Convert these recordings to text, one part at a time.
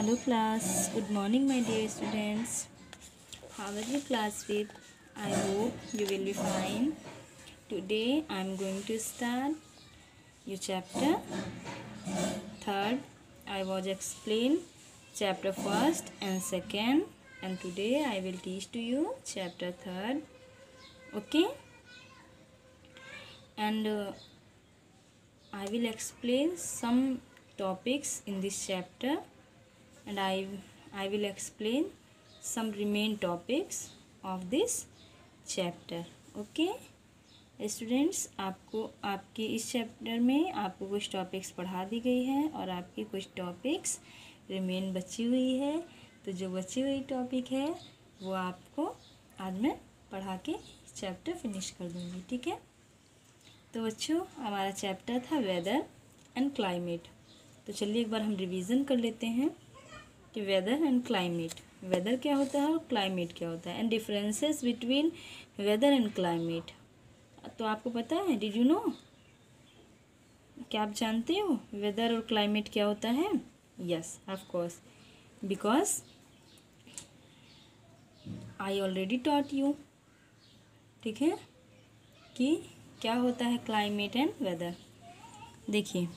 hello class. Good morning my dear students. How are you class with i hope you will be fine. Today i'm going to start your chapter third. I was explain chapter first and second and today i will teach to you chapter third. Okay? And uh, i will explain some topics in this chapter and I, I will explain some remain topics of this chapter okay? Students आपको आपके इस chapter में आपको कुछ topics पढ़ा दी गई है और आपकी कुछ टॉपिक्स रिमेन बची हुई है। तो जो बची हुई टॉपिक है वो आपको आज मैं पढ़ा के चैप्टर फिनिश कर दूँगी ठीक है? तो बच्चों हमारा चैप्टर था वेदर एंड क्लाइमेट तो चलिए एक बार हम रिवीजन कर लेते हैं। कि वेदर एंड क्लाइमेट वेदर क्या होता है और क्लाइमेट क्या होता है? And differences between weather and climate तो आपको पता है? डिड यू नो क्या आप जानते हो? वेदर और क्लाइमेट क्या होता है? Yes of course because I already taught you ठीक है? कि क्या होता है क्लाइमेट एंड वेदर देखिए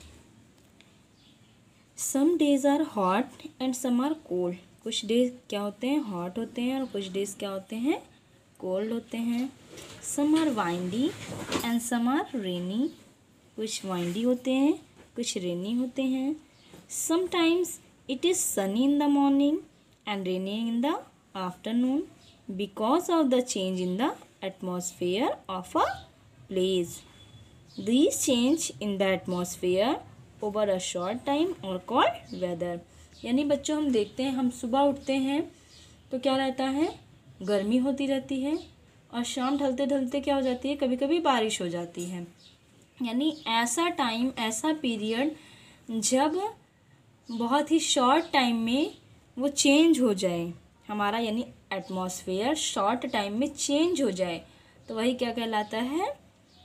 some days are hot and some are cold कुछ डेज़ क्या होते हैं? हॉट होते हैं और कुछ डेज़ क्या होते हैं? कोल्ड होते हैं। Some are windy and some are rainy कुछ वाइंडी होते हैं, कुछ रेनी होते हैं। Sometimes it is sunny in the morning and rainy in the afternoon because of the change in the atmosphere of a place this change in the atmosphere over a short time और called weather यानी बच्चों, हम देखते हैं, हम सुबह उठते हैं तो क्या रहता है? गर्मी होती रहती है और शाम ढलते ढलते क्या हो जाती है? कभी कभी बारिश हो जाती है। यानी ऐसा टाइम ऐसा पीरियड जब बहुत ही शॉर्ट टाइम में वो चेंज हो जाए, हमारा यानी एटमॉस्फेयर शॉर्ट टाइम में चेंज हो जाए तो वही क्या कहलाता है?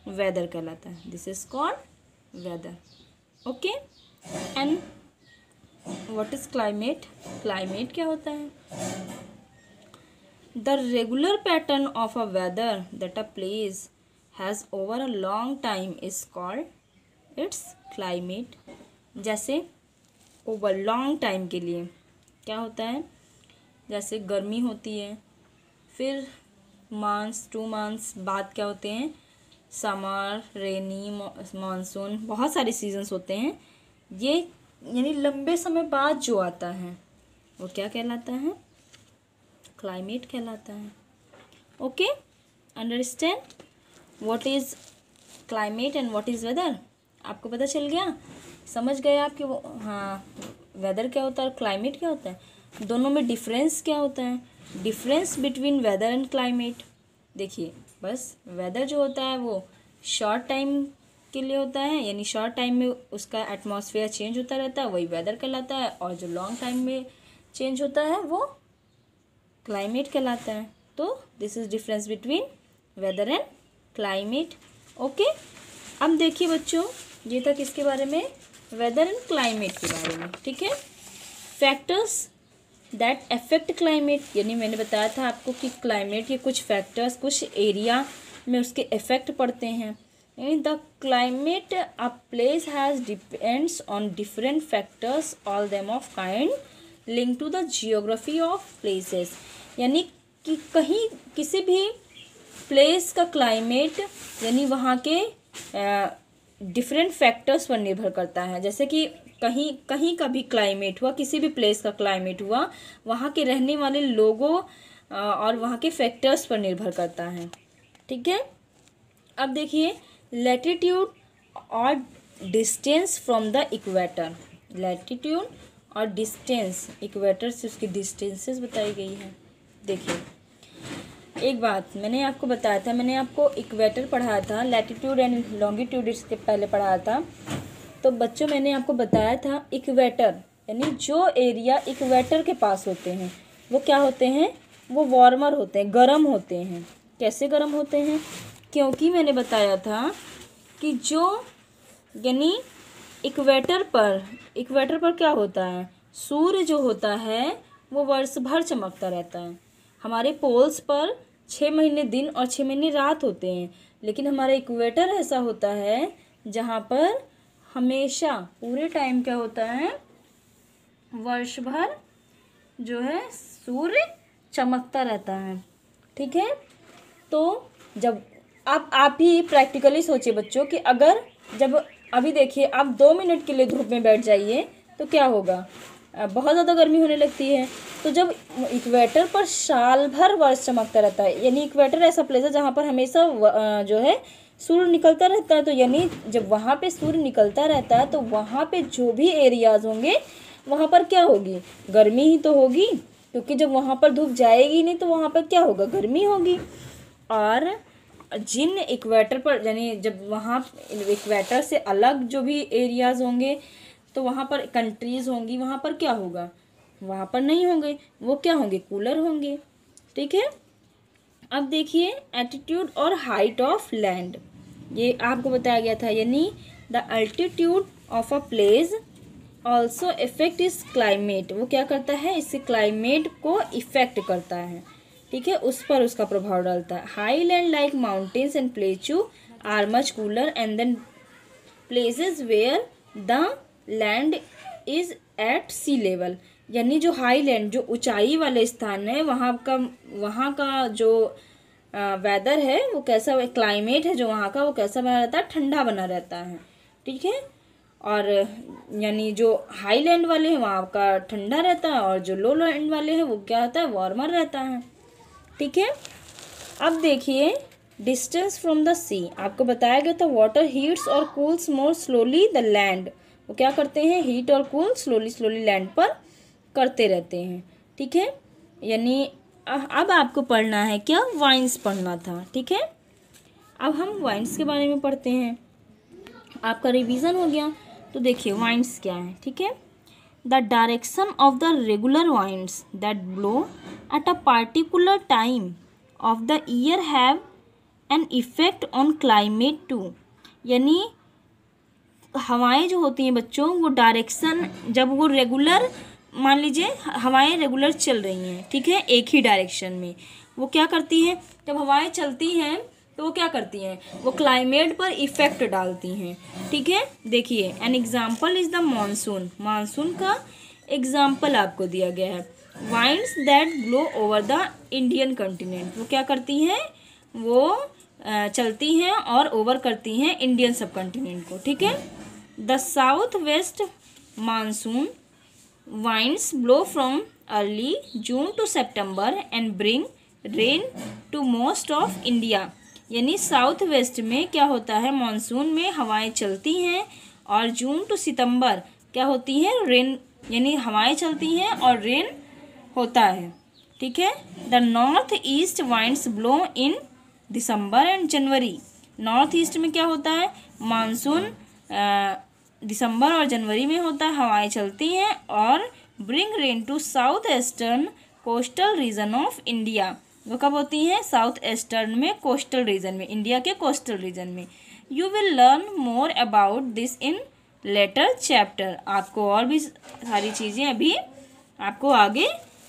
वेदर कहलाता है। This is called weather okay and what is climate climate क्या होता है? The regular pattern of a weather that a place has over a long time is called its climate जैसे ओवर लॉन्ग टाइम के लिए क्या होता है? जैसे गर्मी होती है, फिर मंथ्स टू मंथ्स बाद क्या होते हैं? समर, रेनी मानसून, बहुत सारे सीजन्स होते हैं। ये यानी लंबे समय बाद जो आता है, वो क्या कहलाता है? क्लाइमेट कहलाता है। Okay understand what is climate and what is weather आपको पता चल गया? समझ गए आप कि वो हाँ वेदर क्या होता है और क्लाइमेट क्या होता है? दोनों में डिफरेंस क्या होता है? Difference between weather and climate देखिए बस वेदर जो होता है वो शॉर्ट टाइम के लिए होता है, यानी शॉर्ट टाइम में उसका एटमॉस्फेयर चेंज होता रहता है, वही वेदर कहलाता है, और जो लॉन्ग टाइम में चेंज होता है वो क्लाइमेट कहलाता है। तो this is difference between weather and climate okay अब देखिए बच्चों, ये था किसके बारे में? वेदर एंड क्लाइमेट के बारे में, ठीक है? फैक्टर्स दैट अफेक्ट क्लाइमेट यानी मैंने बताया था आपको कि क्लाइमेट के कुछ फैक्टर्स कुछ एरिया में उसके इफ़ेक्ट पड़ते हैं। The climate a place has depends on different factors all them of kind link to the geography of places यानी कि कहीं किसी भी प्लेस का क्लाइमेट यानी वहाँ के डिफरेंट फैक्टर्स पर निर्भर करता है। जैसे कि कहीं कहीं का भी क्लाइमेट हुआ, किसी भी प्लेस का क्लाइमेट हुआ, वहाँ के रहने वाले लोगों और वहाँ के फैक्टर्स पर निर्भर करता है। ठीक है? अब देखिए लेटीट्यूड और distance from the equator latitude और डिस्टेंस इक्वेटर से उसकी डिस्टेंसेस बताई गई है। देखिए। एक बात, मैंने आपको बताया था, मैंने आपको इक्वेटर पढ़ाया था लैटिट्यूड एंड लॉन्गिट्यूड इसके पहले पढ़ाया था। तो बच्चों, मैंने आपको बताया था इक्वेटर यानी जो एरिया इक्वेटर के पास होते हैं, वो क्या होते हैं? वो वार्मर होते हैं, गर्म होते हैं। कैसे गर्म होते हैं? क्योंकि मैंने बताया था कि जो, यानी इक्वेटर पर इक्वेटर पर क्या होता है? सूर्य जो होता है, वो वर्ष भर चमकता रहता है। हमारे पोल्स पर छः महीने दिन और छः महीने रात होते हैं। लेकिन हमारा इक्वेटर ऐसा होता है, जहाँ पर हमेशा, पूरे टाइम क्या होता है? वर्ष भर जो है, सूर्य चमकता रहता है। ठीक है? तो जब आप आप ही प्रैक्टिकली सोचिए बच्चों कि अगर, जब अभी देखिए, आप दो मिनट के लिए धूप में बैठ जाइए तो क्या होगा? बहुत ज़्यादा गर्मी होने लगती है। तो जब इक्वेटर पर साल भर वर्ष चमकता रहता है, यानी इक्वेटर ऐसा प्लेस है जहाँ पर हमेशा जो है, सूर्य निकलता रहता है तो यानी जब वहाँ पे सूर्य निकलता रहता है तो वहाँ पे जो भी एरियाज़ होंगे, वहाँ पर क्या होगी? गर्मी ही तो होगी, क्योंकि जब वहाँ पर धूप जाएगी नहीं तो वहाँ पर क्या होगा? गर्मी होगी। और जिन इक्वेटर पर, यानी जब वहाँ इक्वेटर से अलग जो भी एरियाज़ होंगे तो वहाँ पर कंट्रीज़ होंगी, वहाँ पर क्या होगा? वहाँ पर नहीं होंगे, वो क्या होंगे? कूलर होंगे। ठीक है? अब देखिए एटीट्यूड और हाइट ऑफ़ लैंड ये आपको बताया गया था, यानी the altitude of a place also effect its climate वो क्या करता है? इससे क्लाइमेट को इफ़ेक्ट करता है। ठीक है? उस पर उसका प्रभाव डालता है। High land like mountains and plateau are much cooler and than places where the land is at sea level यानी जो हाई लैंड जो ऊंचाई वाले स्थान है, वहाँ का वहाँ का जो वेदर है, वो कैसा क्लाइमेट है जो वहाँ का, वो कैसा बना रहता है? ठंडा बना रहता है। ठीक है? और यानी जो हाई लैंड वाले हैं, वहाँ का ठंडा रहता है, और जो लो लैंड वाले हैं, वो क्या होता है? वार्मर रहता है। ठीक है? अब देखिए डिस्टेंस फ्रॉम द सी आपको बताया गया था वाटर हीट्स और cools more slowly the land वो क्या करते हैं? हीट और कूल स्लोली स्लोली लैंड पर करते रहते हैं। ठीक है? यानी अब आपको पढ़ना है क्या? वाइन्स पढ़ना था। ठीक है? अब हम वाइन्स के बारे में पढ़ते हैं। आपका रिवीजन हो गया। तो देखिए वाइन्स क्या है? ठीक है? The direction of the regular winds that blow at a particular time of the year have an effect on climate too यानी हवाएँ जो होती हैं बच्चों, वो डायरेक्शन जब वो रेगुलर मान लीजिए, हवाएँ रेगुलर चल रही हैं, ठीक है, एक ही डायरेक्शन में। वो क्या करती हैं? जब हवाएँ चलती हैं तो वो क्या करती हैं? वो क्लाइमेट पर इफ़ेक्ट डालती हैं, ठीक है? देखिए an example is the monsoon monsoon का एग्ज़ाम्पल आपको दिया गया है। Winds that blow over the Indian continent वो क्या करती हैं? वो चलती हैं और ओवर करती हैं इंडियन सब कंटिनेंट को, ठीक है? The south west monsoon winds blow from early June to September and bring rain to most of India यानी साउथ वेस्ट में क्या होता है? मानसून में हवाएँ चलती हैं और जून टू सितंबर क्या होती हैं? रेन यानी हवाएँ चलती हैं और रेन होता है। ठीक है? The north east winds blow in December and January north east में क्या होता है? मानसून दिसंबर और जनवरी में होता है, हवाएँ चलती हैं और bring rain to south eastern coastal region of India वो कब होती हैं? साउथ ईस्टर्न में कोस्टल रीजन में इंडिया के कोस्टल रीजन में। You will learn more about this in later chapter आपको और भी सारी चीज़ें अभी आपको आगे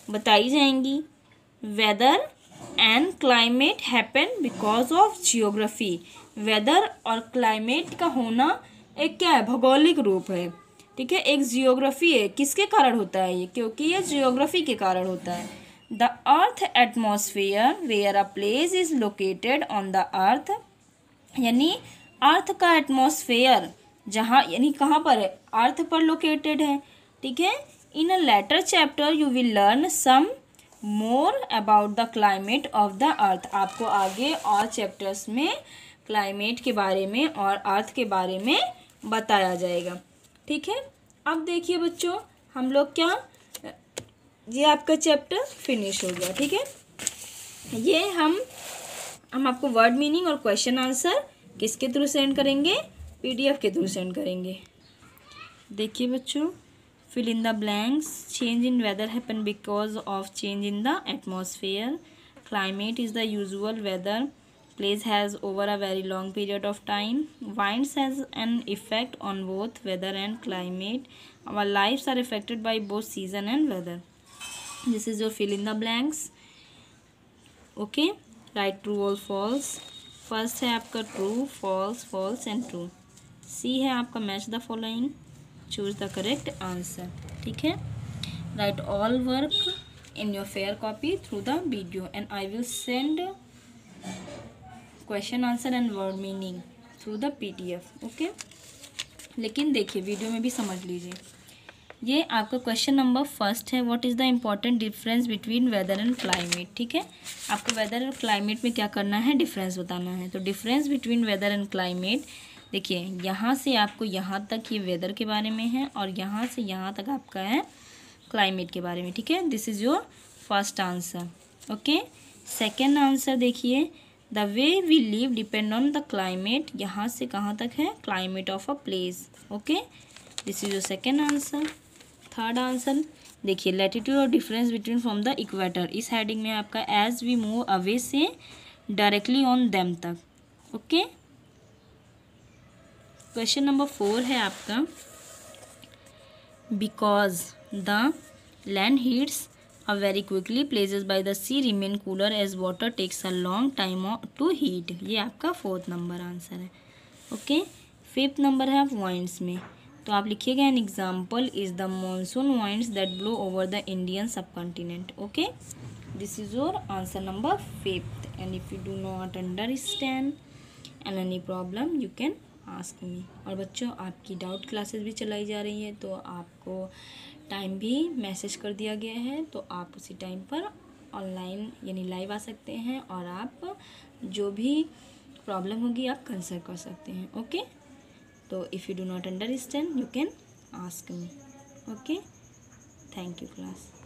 बताई जाएँगी। Weather and climate happen because of geography weather और क्लाइमेट का होना एक क्या है? भौगोलिक रूप है। ठीक है? एक जियोग्राफी है। किसके कारण होता है ये? क्योंकि ये जियोग्राफी के कारण होता है। The earth atmosphere where a place is located on the earth यानी अर्थ का एटमोसफेयर जहाँ, यानी कहाँ पर है? अर्थ पर लोकेटेड है। ठीक है? In a later chapter you will learn some more about the climate of the earth आपको आगे और चैप्टर्स में क्लाइमेट के बारे में और अर्थ के बारे में बताया जाएगा। ठीक है? अब देखिए बच्चों, हम लोग क्या, ये आपका चैप्टर फिनिश हो गया, ठीक है? ये हम हम आपको वर्ड मीनिंग और क्वेश्चन आंसर किसके थ्रू सेंड करेंगे? पीडीएफ के थ्रू सेंड करेंगे। देखिए बच्चों fill in the blanks change in weather happen because of change in the atmosphere. Climate is the usual weather. Place has over a very long period of time winds has an effect on both weather and climate our lives are affected by both season and weather this is your fill in the blanks okay write true or false first है आपका true false false and true C है आपका match the following choose the correct answer ठीक है write all work in your fair copy through the video and I will send question answer and word meaning through the PDF okay लेकिन देखिए video में भी समझ लीजिए। ये आपका क्वेश्चन नंबर फ़र्स्ट है। What is the important difference between weather and climate ठीक है? आपको वेदर और क्लाइमेट में क्या करना है? डिफरेंस बताना है। तो difference between weather and climate देखिए, यहाँ से आपको यहाँ तक ये वेदर के बारे में है और यहाँ से यहाँ तक आपका है क्लाइमेट के बारे में। ठीक है? This is your first answer okay second answer देखिए। The way we live depend on the climate यहाँ से कहाँ तक है? Climate of a place okay this is your second answer third answer देखिए लेटीट्यूड और difference between from the equator इस heading में आपका एज वी मूव अवे से डायरेक्टली ऑन देम तक. ओके क्वेश्चन नंबर फोर है आपका. Because the land heats very quickly places by the sea remain cooler as water takes a long time to heat ये आपका fourth number answer है okay fifth number है winds में तो आप लिखिएगा an example is the monsoon winds that blow over the Indian subcontinent okay this is your answer number fifth and if you do not understand and any problem you can ask me और बच्चों, आपकी doubt classes भी चलाई जा रही है तो आपको टाइम भी मैसेज कर दिया गया है तो आप उसी टाइम पर ऑनलाइन यानी लाइव आ सकते हैं और आप जो भी प्रॉब्लम होगी आप कंसल्ट कर सकते हैं ओके तो if you do not understand you can ask me okay thank you class